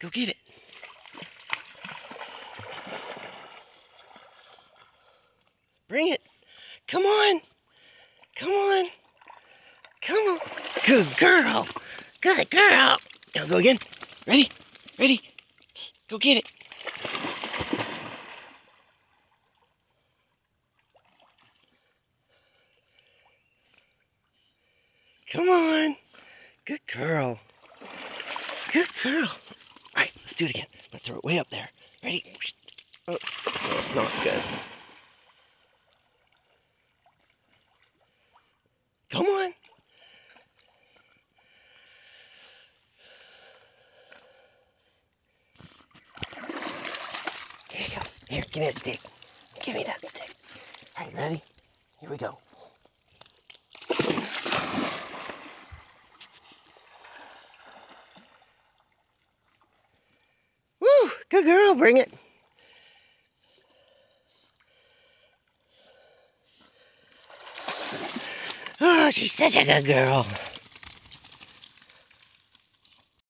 Go get it. Bring it. Come on. Come on. Come on. Good girl. Good girl. Now go again. Ready? Ready? Go get it. Come on. Good girl. Good girl. Do it again. I'm to throw it way up there. Ready? Oh, that's not good. Come on. Here you go. Here, give me that stick. Give me that stick. All right, ready? Here we go. Good girl, bring it. Oh, she's such a good girl.